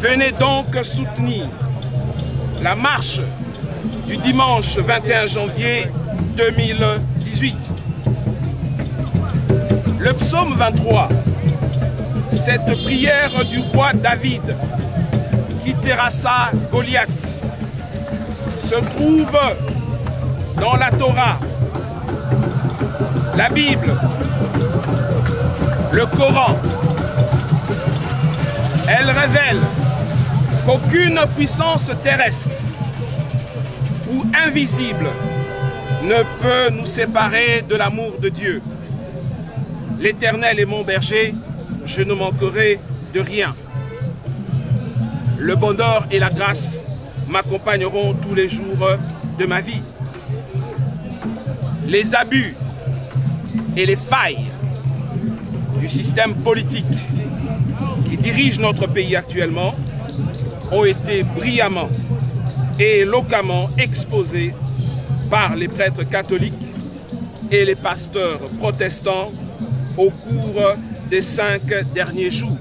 Venez donc soutenir la marche du dimanche 21 janvier 2018. Le psaume 23, cette prière du roi David qui terrassa Goliath, se trouve dans la Torah, la Bible, le Coran. Elle révèle qu'aucune puissance terrestre ou invisible ne peut nous séparer de l'amour de Dieu. L'Éternel est mon berger, je ne manquerai de rien. Le bonheur et la grâce m'accompagneront tous les jours de ma vie. Les abus et les failles du système politique qui dirige notre pays actuellement ont été brillamment et localement exposés par les prêtres catholiques et les pasteurs protestants au cours des cinq derniers jours.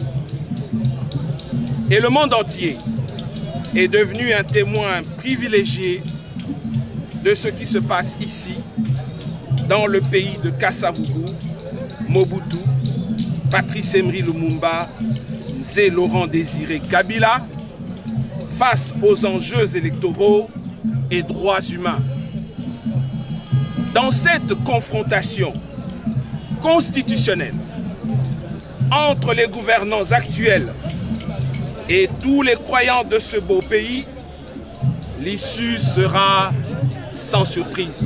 Et le monde entier est devenu un témoin privilégié de ce qui se passe ici, dans le pays de Kassavubu, Mobutu, Patrice Emery Lumumba, Zé Laurent Désiré Kabila, face aux enjeux électoraux et droits humains. Dans cette confrontation constitutionnelle entre les gouvernants actuels et tous les croyants de ce beau pays, l'issue sera sans surprise.